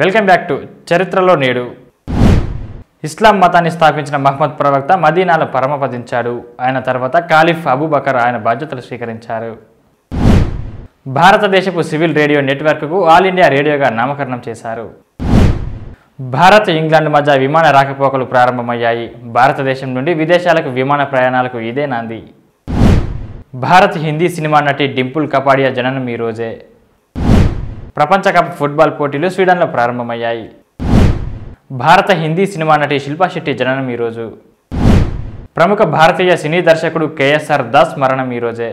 Welcome back to చరిత్రలో నేడు. ఇస్లాం మతాన్ని స్థాపించిన మహమ్మద్ ప్రవక్త మదీనాలో పరమపదించాడు. ఆయన తర్వాత కాలిఫ్ అబూబకర్ ఆయన బాధ్యతలు స్వీకరించారు. భారతదేశపు సివిల్ రేడియో నెట్వర్క్కు ఆల్ ఇండియా రేడియోగా నామకరణం చేశారు. భారత్ ఇంగ్లాండ్ మధ్య విమాన రాకపోకలు ప్రారంభమయ్యాయి. భారతదేశం నుండి విదేశాలకు విమాన ప్రయాణాలకు ఇదే నాంది. భారత్ హిందీ సినిమా నటి డింపుల్ కపాడియా జననం ఈ రోజే. ప్రపంచ కప్ ఫుట్బాల్ పోటీలు స్వీడన్లో ప్రారంభమయ్యాయి. భారత హిందీ సినిమా నటి శిల్పా శెట్టి జననం ఈరోజు. ప్రముఖ భారతీయ సినీ దర్శకుడు కేఎస్ఆర్ దాస్ మరణం ఈరోజే.